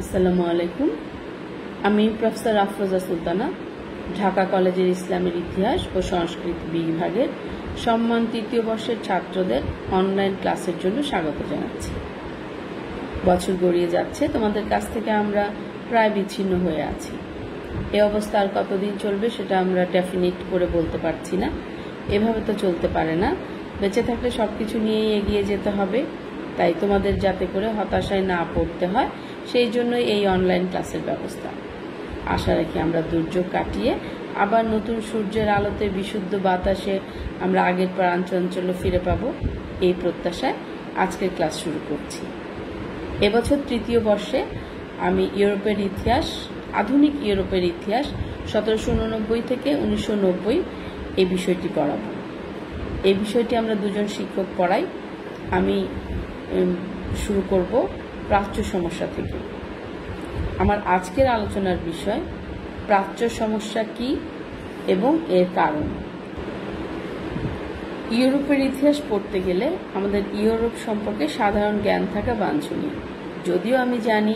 আসসালামু আলাইকুম। আমি প্রফেসর আফরোজা সুলতানা, ঢাকা কলেজের ইসলামের ইতিহাস ও সংস্কৃত বিভাগের সম্মান তৃতীয় বর্ষের ছাত্রদের অনলাইন ক্লাসের জন্য স্বাগত জানাচ্ছি। বছর গড়িয়ে যাচ্ছে, তোমাদের কাছ থেকে আমরা প্রায় বিচ্ছিন্ন হয়ে আছি। এ অবস্থা আর কতদিন চলবে সেটা আমরা ডেফিনিট করে বলতে পারছি না। এভাবে তো চলতে পারে না। বেঁচে থাকলে সব কিছু নিয়েই এগিয়ে যেতে হবে। তাই তোমাদের যাতে করে হতাশায় না পড়তে হয় সেই জন্যই এই অনলাইন ক্লাসের ব্যবস্থা। আশা রাখি আমরা দুর্যোগ কাটিয়ে আবার নতুন সূর্যের আলোতে বিশুদ্ধ বাতাসে আমরা আগের প্রাঞ্চঞ্চলে ফিরে পাব। এই প্রত্যাশায় আজকের ক্লাস শুরু করছি। এবছর তৃতীয় বর্ষে আমি ইউরোপের ইতিহাস, আধুনিক ইউরোপের ইতিহাস সতেরোশো উননব্বই থেকে উনিশশো নব্বই এই বিষয়টি পড়াবো। এই বিষয়টি আমরা দুজন শিক্ষক পড়াই। আমি শুরু করব। প্রাচ্য সমস্যা থেকে। আমার আজকের আলোচনার বিষয়, প্রাচ্য সমস্যা কি এবং এর কারণ? ইউরোপের ইতিহাস পড়তে গেলে আমাদের ইউরোপ সম্পর্কে সাধারণ জ্ঞান থাকা বাঞ্ছনীয়। যদিও আমি জানি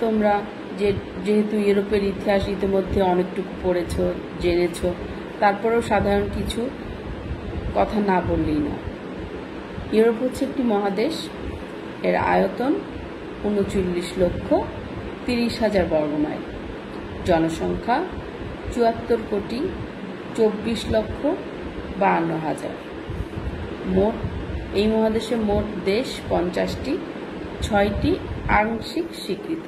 তোমরা যে, যেহেতু ইউরোপের ইতিহাস ইতিমধ্যে অনেকটুকু পড়েছ, জেনেছ, তারপরেও সাধারণ কিছু কথা না বললেই না ইউরোপ হচ্ছে একটি মহাদেশ, এর আয়তন উনচল্লিশ লক্ষ তিরিশ হাজার বর্গমাইল। জনসংখ্যা চুয়াত্তর কোটি চব্বিশ লক্ষ বাহান্ন হাজার। মোট, এই মহাদেশে মোট দেশ পঞ্চাশটি, ছয়টি আংশিক স্বীকৃত।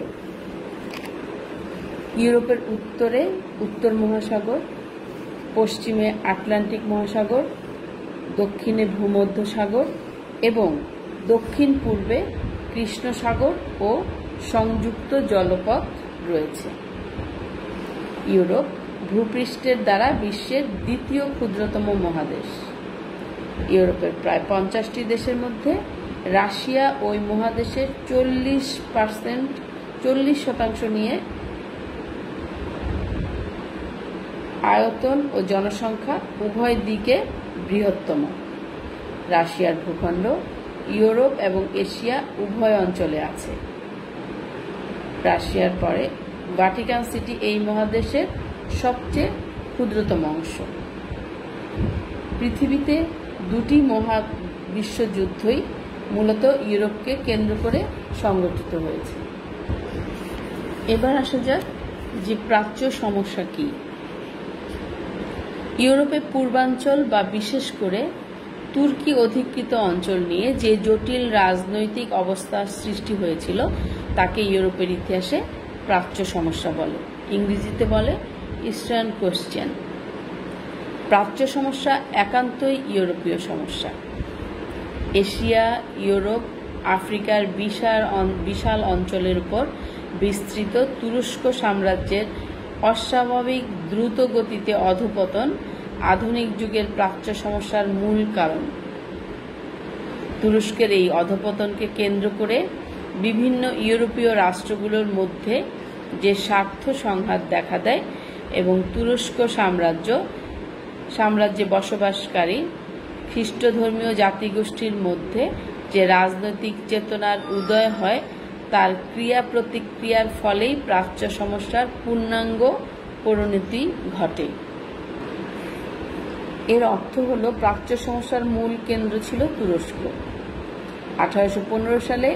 ইউরোপের উত্তরে উত্তর মহাসাগর, পশ্চিমে আটলান্টিক মহাসাগর, দক্ষিণে ভূমধ্য সাগর এবং দক্ষিণ পূর্বে কৃষ্ণ সাগর ও সংযুক্ত জলপথ রয়েছে। ইউরোপ ভূপৃষ্ঠের দ্বারা বিশ্বের দ্বিতীয় ক্ষুদ্রতম মহাদেশ। ইউরোপের প্রায় পঞ্চাশটি দেশের মধ্যে রাশিয়া ওই মহাদেশের চল্লিশ পার্সেন্ট, চল্লিশ শতাংশ নিয়ে আয়তন ও জনসংখ্যা উভয় দিকে বৃহত্তম। রাশিয়ার ভূখণ্ড ইউরোপ এবং এশিয়া উভয় অঞ্চলে আছে। রাশিয়ার পরে ভাটিকান সিটি এই মহাদেশের সবচেয়ে ক্ষুদ্রতম অংশ। পৃথিবীতে দুটি মহা বিশ্বযুদ্ধই মূলত ইউরোপকে কেন্দ্র করে সংগঠিত হয়েছে। এবার আসা যাক যে প্রাচ্য সমস্যা কি। ইউরোপের পূর্বাঞ্চল বা বিশেষ করে তুর্কি অধিকৃত অঞ্চল নিয়ে যে জটিল রাজনৈতিক অবস্থার সৃষ্টি হয়েছিল, তাকে ইউরোপের ইতিহাসে প্রাচ্য সমস্যা বলে, ইংরেজিতে বলে ইস্টার্ন কোশ্চেন প্রাচ্য সমস্যা একান্তই ইউরোপীয় সমস্যা। এশিয়া, ইউরোপ, আফ্রিকার বিশাল বিশাল অঞ্চলের উপর বিস্তৃত তুরস্ক সাম্রাজ্যের অস্বাভাবিক দ্রুত গতিতে অধপতন আধুনিক যুগের প্রাচ্য সমস্যার মূল কারণ। তুরস্কের এই অধপতনকে কেন্দ্র করে বিভিন্ন ইউরোপীয় রাষ্ট্রগুলোর মধ্যে যে স্বার্থ সংঘাত দেখা দেয় এবং তুরস্ক সাম্রাজ্য, সাম্রাজ্যে বসবাসকারী খ্রিস্ট ধর্মীয় জাতিগোষ্ঠীর মধ্যে যে রাজনৈতিক চেতনার উদয় হয়, তার ক্রিয়া প্রতিক্রিয়ার ফলেই প্রাচ্য সমস্যার পূর্ণাঙ্গ পরিণতি ঘটে। এর অর্থ হল প্রাচ্য সমস্যার মূল কেন্দ্র ছিল তুরস্ক। আঠারোশো পনেরো সালে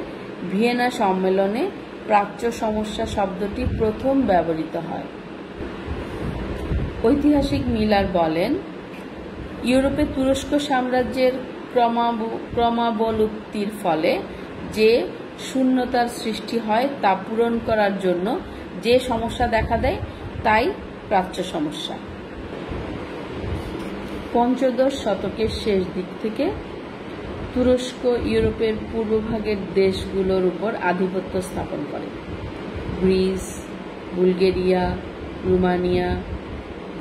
ভিয়েনা সম্মেলনে প্রাচ্য সমস্যা শব্দটি প্রথম ব্যবহৃত হয়। ঐতিহাসিক মিলার বলেন, ইউরোপে তুরস্ক সাম্রাজ্যের ক্রমাবলুপ্তির ফলে যে শূন্যতার সৃষ্টি হয় তা পূরণ করার জন্য যে সমস্যা দেখা দেয়, তাই প্রাচ্য সমস্যা। পঞ্চদশ শতকের শেষ দিক থেকে তুরস্ক ইউরোপের পূর্বভাগের দেশগুলোর উপর আধিপত্য স্থাপন করে। গ্রিস, বুলগেরিয়া, রুমানিয়া,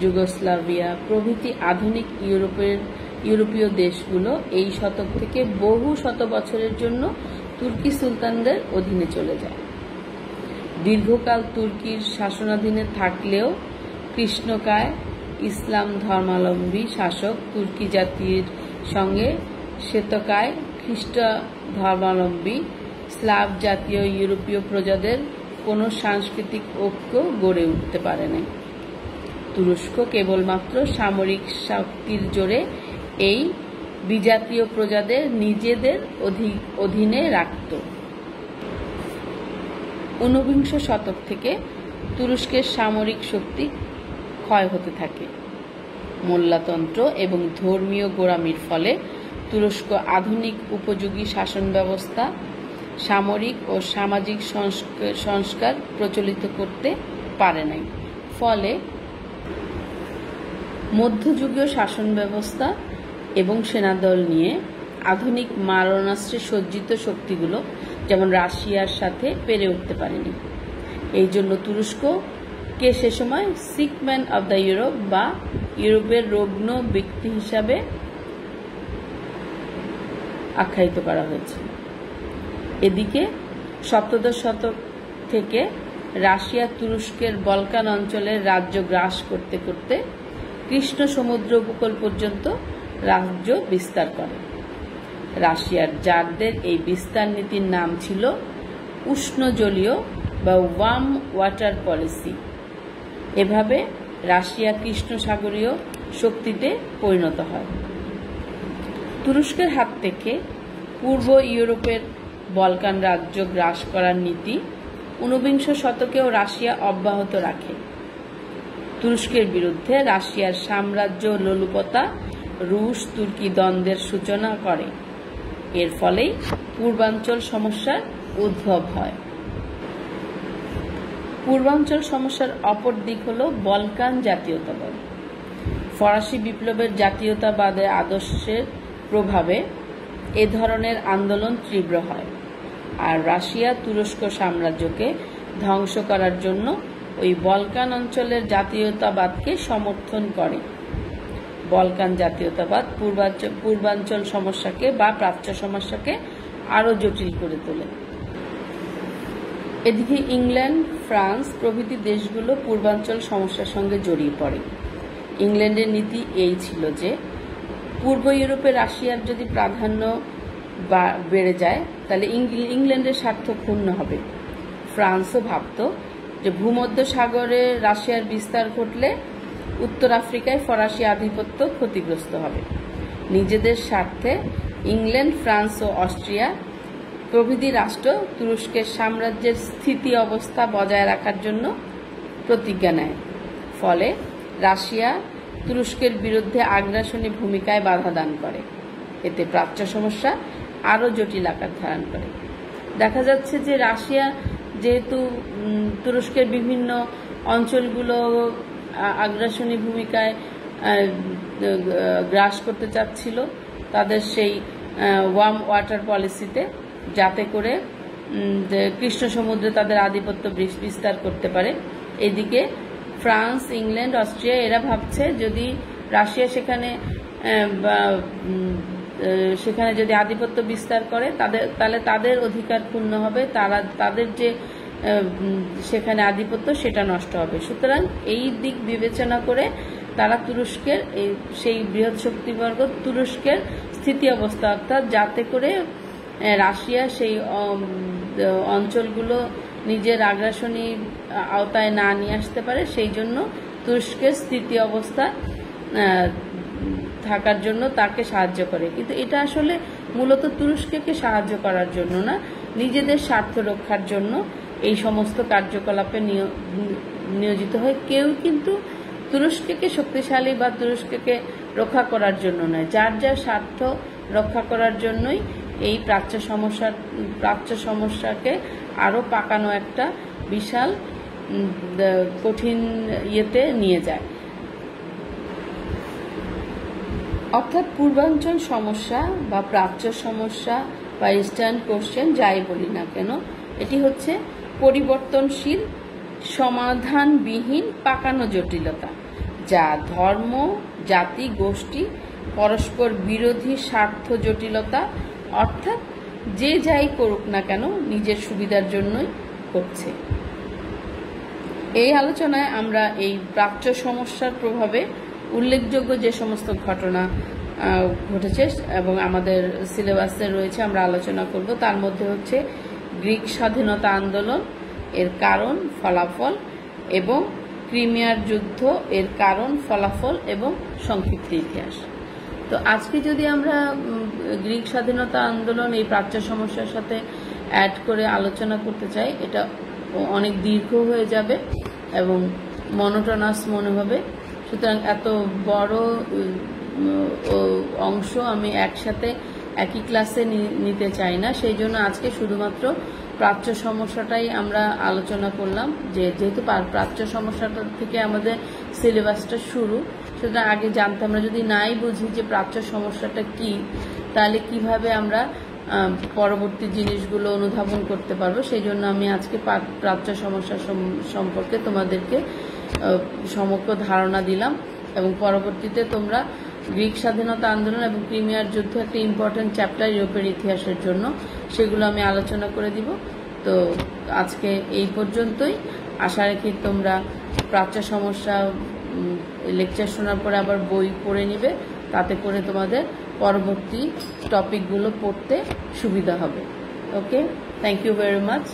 যুগোস্লাভিয়া প্রভৃতি আধুনিক ইউরোপের ইউরোপীয় দেশগুলো এই শতক থেকে বহু শত বছরের জন্য তুর্কি সুলতানদের অধীনে চলে যায়। দীর্ঘকাল তুর্কির শাসনাধীনে থাকলেও কৃষ্ণকায় ইসলাম ধর্মাবলম্বী শাসক তুর্কি জাতির সঙ্গে শ্বেতকায় খ্রিস্ট ধর্মাবলম্বী স্লাভ জাতীয় ইউরোপীয় প্রজাদের কোনো সাংস্কৃতিক ঐক্য গড়ে উঠতে পারে নাই। তুরস্ক কেবলমাত্র সামরিক শক্তির জোরে এই বিজাতীয় প্রজাদের নিজেদের অধীনে রাখত। ঊনবিংশ শতক থেকে তুরস্কের সামরিক শক্তি ক্ষয় হতে থাকে। মোল্লাতন্ত্র এবং ধর্মীয় গোড়ামির ফলে তুরস্ক আধুনিক উপযোগী শাসন ব্যবস্থা, সামরিক ও সামাজিক সংস্কার প্রচলিত করতে পারে নাই। ফলে মধ্যযুগীয় শাসন ব্যবস্থা এবং সেনাদল নিয়ে আধুনিক মারণাস্ত্রে সজ্জিত শক্তিগুলো যেমন রাশিয়ার সাথে পেরে উঠতে পারেনি। এই জন্য তুরস্ককে সে সময় সিকম্যান অব দ্য ইউরোপ বা ইউরোপের রগ্ন ব্যক্তি হিসাবে আখ্যায়িত করা হয়েছে। এদিকে সপ্তদশ শতক থেকে রাশিয়া তুরস্কের বলকান অঞ্চলের রাজ্য গ্রাস করতে করতে কৃষ্ণ সমুদ্র উপকূল পর্যন্ত রাজ্য বিস্তার করে। রাশিয়ার জারদের এই বিস্তার নীতির নাম ছিল উষ্ণ জলীয় বা ওয়াম ওয়াটার পলিসি এভাবে রাশিয়া কৃষ্ণ সাগরীয় শক্তিতে পরিণত হয়। তুরস্কের হাত থেকে পূর্ব ইউরোপের বলকান রাজ্য গ্রাস করার নীতি ঊনবিংশ শতকেও রাশিয়া অব্যাহত রাখে। তুরস্কের বিরুদ্ধে রাশিয়ার সাম্রাজ্য লোলুপতা রুশ তুর্কি দ্বন্দ্বের সূচনা করে। এর ফলেই পূর্বাঞ্চল সমস্যার উদ্ভব হয়। পূর্বাঞ্চল সমস্যার অপর দিক হল বলকান জাতীয়তাবাদ। ফরাসি বিপ্লবের জাতীয়তাবাদের আদর্শের প্রভাবে এ ধরনের আন্দোলন তীব্র হয় আর রাশিয়া তুরস্ক সাম্রাজ্যকে ধ্বংস করার জন্য ওই বলকান অঞ্চলের জাতীয়তাবাদকে সমর্থন করে। বলকান জাতীয়তাবাদ পূর্বাঞ্চল সমস্যাকে বা প্রাচ্য সমস্যাকে আরও জটিল করে তোলে। এদিকে ইংল্যান্ড, ফ্রান্স প্রভৃতি দেশগুলো পূর্বাঞ্চল সমস্যার সঙ্গে জড়িয়ে পড়ে। ইংল্যান্ডের নীতি এই ছিল যে, পূর্ব ইউরোপে রাশিয়ার যদি প্রাধান্য বেড়ে যায়, তাহলে ইংল্যান্ডের স্বার্থ ক্ষুণ্ণ হবে। ফ্রান্সও ভাবত যে ভূমধ্য সাগরে রাশিয়ার বিস্তার ঘটলে উত্তর আফ্রিকায় ফরাসি আধিপত্য ক্ষতিগ্রস্ত হবে। নিজেদের স্বার্থে ইংল্যান্ড, ফ্রান্স ও অস্ট্রিয়া প্রভৃতি রাষ্ট্র তুরস্কের সাম্রাজ্যের স্থিতি অবস্থা বজায় রাখার জন্য প্রতিজ্ঞা নেয়। ফলে রাশিয়া তুরস্কের বিরুদ্ধে আগ্রাসনী ভূমিকায় বাধা দান করে। এতে প্রাচ্য সমস্যা আরও জটিল আকার ধারণ করে। দেখা যাচ্ছে যে রাশিয়া যেহেতু তুরস্কের বিভিন্ন অঞ্চলগুলো আগ্রাসনী ভূমিকায় গ্রাস করতে চাচ্ছিল, তাদের সেই ওয়াম ওয়াটার পলিসিতে যাতে করে কৃষ্ণ সমুদ্রে তাদের আধিপত্য বিস্তার করতে পারে। এদিকে ফ্রান্স, ইংল্যান্ড, অস্ট্রিয়া এরা ভাবছে যদি রাশিয়া সেখানে সেখানে যদি আধিপত্য বিস্তার করে, তাদের, তাহলে তাদের অধিকার পূর্ণ হবে, তারা, তাদের যে সেখানে আধিপত্য সেটা নষ্ট হবে। সুতরাং এই দিক বিবেচনা করে তারা তুরস্কের সেই বৃহৎ শক্তিবর্গ তুরস্কের স্থিতি অবস্থা অর্থাৎ যাতে করে রাশিয়া সেই অঞ্চলগুলো নিজের আগ্রাসনী আওতায় না নিয়ে আসতে পারে। সেই জন্য তুরস্কের স্থিতি অবস্থা থাকার জন্য তাকে সাহায্য করে। কিন্তু এটা আসলে মূলত তুরস্ককে সাহায্য করার জন্য না, নিজেদের স্বার্থ রক্ষার জন্য এই সমস্ত কার্যকলাপে নিয়োজিত হয়। কেউ কিন্তু তুরস্ককে শক্তিশালী বা তুরস্ককে রক্ষা করার জন্য নয়, যার যার স্বার্থ রক্ষা করার জন্যই এই প্রাচ্য সমস্যার, প্রাচ্য সমস্যাকে আরও পাকানো একটা বিশাল কঠিন ইয়েতে নিয়ে যায়। অর্থাৎ পূর্বাঞ্চল সমস্যা বা প্রাচ্য সমস্যা বা ইস্টার্ন কোশ্চেন যাই বলি না কেন, এটি হচ্ছে পরিবর্তনশীল, সমাধানবিহীন, পাকানো জটিলতা, যা ধর্ম, জাতি, গোষ্ঠী, পরস্পর বিরোধী স্বার্থ জটিলতা অর্থাৎ যে যাই করুক না কেন নিজের সুবিধার জন্যই করছে। এই আলোচনায় আমরা এই প্রাচ্য সমস্যার প্রভাবে উল্লেখযোগ্য যে সমস্ত ঘটনা ঘটেছে এবং আমাদের সিলেবাসে রয়েছে আমরা আলোচনা করব, তার মধ্যে হচ্ছে গ্রিক স্বাধীনতা আন্দোলন, এর কারণ, ফলাফল এবং ক্রিমিয়ার যুদ্ধ, এর কারণ, ফলাফল এবং সংক্ষিপ্ত ইতিহাস। তো আজকে যদি আমরা গ্রিক স্বাধীনতা আন্দোলন, এই প্রাচ্য সমস্যার সাথে অ্যাড করে আলোচনা করতে চাই। এটা অনেক দীর্ঘ হয়ে যাবে এবং মনোটনাস মনে হবে। সুতরাং এত বড় অংশ আমি একসাথে একই ক্লাসে নিতে চাই না। সেই জন্য আজকে শুধুমাত্র প্রাচ্য সমস্যাটাই আমরা আলোচনা করলাম যে, যেহেতু প্রাচ্য সমস্যাটা থেকে আমাদের সিলেবাসটা শুরু, সুতরাং আগে জানতে আমরা যদি নাই বুঝি যে প্রাচ্য সমস্যাটা কি তাহলে কীভাবে আমরা পরবর্তী জিনিসগুলো অনুধাবন করতে পারব? সেই জন্য আমি আজকে প্রাচ্য সমস্যা সম- সম্পর্কে তোমাদেরকে সমগ্র ধারণা দিলাম এবং পরবর্তীতে তোমরা গ্রিক স্বাধীনতা আন্দোলন এবং ক্রিমিয়ার যুদ্ধ একটা ইম্পর্টেন্ট চ্যাপ্টার ইউরোপের ইতিহাসের জন্য। সেগুলো আমি আলোচনা করে দিব। তো আজকে এই পর্যন্তই। আশা রাখি তোমরা প্রাচ্য সমস্যা লেকচার শোনার পরে আবার বই পড়ে নিবে। তাতে করে তোমাদের পরবর্তী টপিকগুলো পড়তে সুবিধা হবে। Okay thank you very much